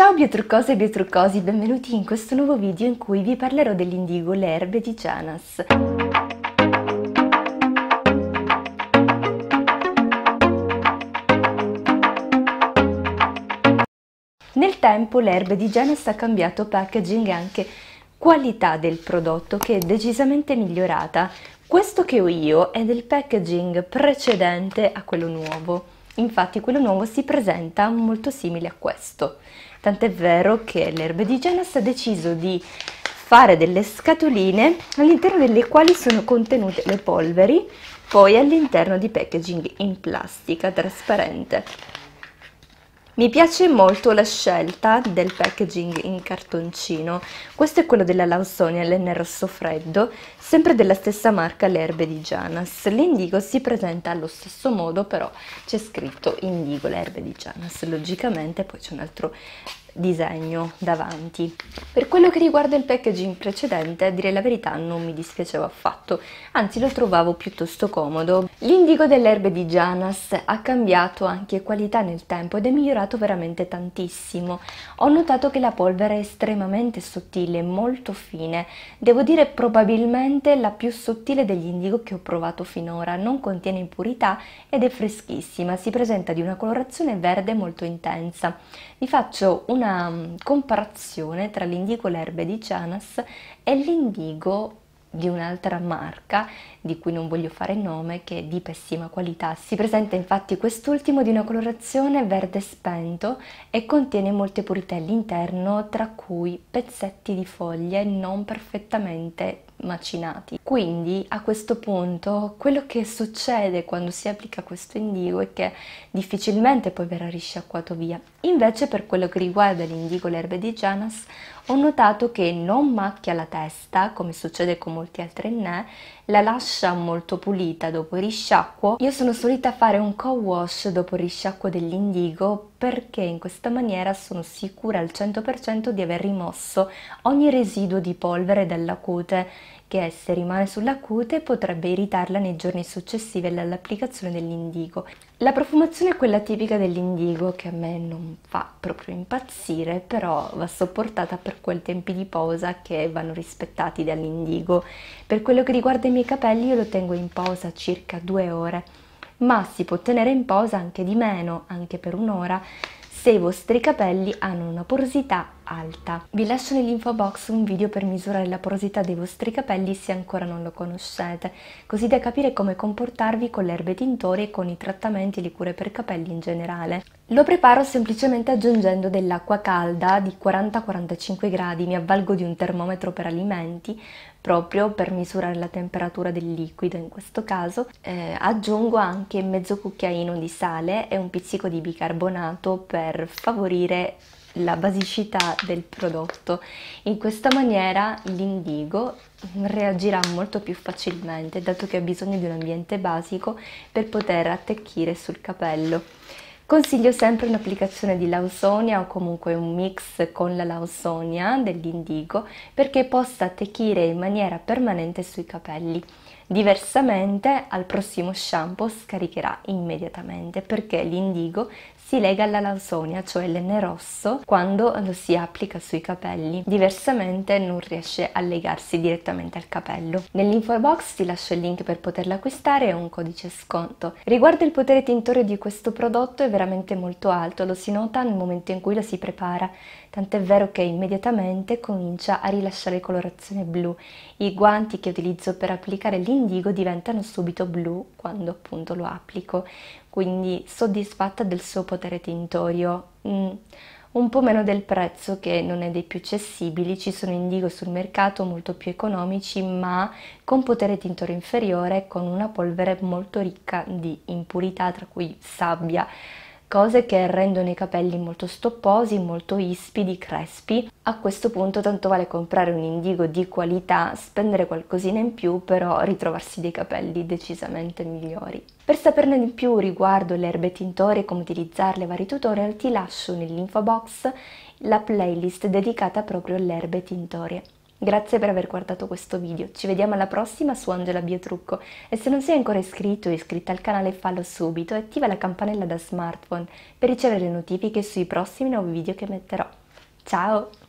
Ciao biotruccose e biotruccosi, benvenuti in questo nuovo video in cui vi parlerò dell'indigo Le erbe di Janas. Nel tempo l'erbe di Janas ha cambiato packaging e anche qualità del prodotto che è decisamente migliorata. Questo che ho io è del packaging precedente a quello nuovo. Infatti quello nuovo si presenta molto simile a questo. Tant'è vero che l'Erbe di Genas ha deciso di fare delle scatoline all'interno delle quali sono contenute le polveri, poi all'interno di packaging in plastica trasparente. Mi piace molto la scelta del packaging in cartoncino, questo è quello della Lawsonia Lenne Rosso Freddo, sempre della stessa marca Le Erbe di Janas. L'indigo si presenta allo stesso modo, però c'è scritto indigo Le Erbe di Janas, logicamente poi c'è un altro disegno davanti. Per quello che riguarda il packaging precedente, a dire la verità non mi dispiaceva affatto, anzi lo trovavo piuttosto comodo. L'indigo delle erbe di Janas ha cambiato anche qualità nel tempo ed è migliorato veramente tantissimo. Ho notato che la polvere è estremamente sottile, molto fine, devo dire probabilmente la più sottile degli indigo che ho provato finora, non contiene impurità ed è freschissima, si presenta di una colorazione verde molto intensa. Vi faccio un una mm, comparazione tra l'indigo l'erbe di Janas e l'indigo di un'altra marca di cui non voglio fare nome che è di pessima qualità. Si presenta infatti quest'ultimo di una colorazione verde spento e contiene molte purità all'interno tra cui pezzetti di foglie non perfettamente macinati. Quindi a questo punto quello che succede quando si applica questo indigo è che difficilmente poi verrà risciacquato via. Invece per quello che riguarda l'indigo l'erbe di Janas ho notato che non macchia la testa come succede con molti altri ennè, la lascia molto pulita dopo il risciacquo. Io sono solita fare un co-wash dopo il risciacquo dell'indigo perché in questa maniera sono sicura al 100% di aver rimosso ogni residuo di polvere dalla cute che se rimane sulla cute potrebbe irritarla nei giorni successivi all'applicazione dell'indigo. La profumazione è quella tipica dell'indigo che a me non fa proprio impazzire, però va sopportata per quei tempi di posa che vanno rispettati dall'indigo. Per quello che riguarda i miei capelli io lo tengo in posa circa due ore, ma si può tenere in posa anche di meno, anche per un'ora, se i vostri capelli hanno una porosità alta. Vi lascio nell'info box un video per misurare la porosità dei vostri capelli se ancora non lo conoscete, così da capire come comportarvi con le erbe tintorie e con i trattamenti e le cure per capelli in generale. Lo preparo semplicemente aggiungendo dell'acqua calda di 40-45 gradi, mi avvalgo di un termometro per alimenti, proprio per misurare la temperatura del liquido in questo caso. Eh, aggiungo anche mezzo cucchiaino di sale e un pizzico di bicarbonato per favorire la basicità del prodotto. In questa maniera l'indigo reagirà molto più facilmente dato che ha bisogno di un ambiente basico per poter attecchire sul capello. Consiglio sempre un'applicazione di Lawsonia o comunque un mix con la Lawsonia dell'indigo perché possa attecchire in maniera permanente sui capelli. Diversamente al prossimo shampoo scaricherà immediatamente perché l'indigo si lega alla lausonia, cioè l'enne rosso, quando lo si applica sui capelli. Diversamente non riesce a legarsi direttamente al capello. Nell'info box ti lascio il link per poterlo acquistare e un codice sconto. Riguardo il potere tintorio di questo prodotto è veramente molto alto, lo si nota nel momento in cui lo si prepara, tant'è vero che immediatamente comincia a rilasciare colorazione blu. I guanti che utilizzo per applicare l'indigo diventano subito blu quando appunto lo applico quindi soddisfatta del suo potere tintorio. Mm, un po' meno del prezzo che non è dei più accessibili, ci sono indigo sul mercato molto più economici ma con potere tintorio inferiore con una polvere molto ricca di impurità tra cui sabbia, cose che rendono i capelli molto stopposi, molto ispidi, crespi. A questo punto tanto vale comprare un indigo di qualità, spendere qualcosina in più, però ritrovarsi dei capelli decisamente migliori. Per saperne di più riguardo le erbe tintorie come utilizzarle, vari tutorial, ti lascio nell'info box la playlist dedicata proprio alle erbe tintorie. Grazie per aver guardato questo video, ci vediamo alla prossima su Angela Biotrucco e se non sei ancora iscritto o iscritta al canale fallo subito e attiva la campanella da smartphone per ricevere le notifiche sui prossimi nuovi video che metterò. Ciao!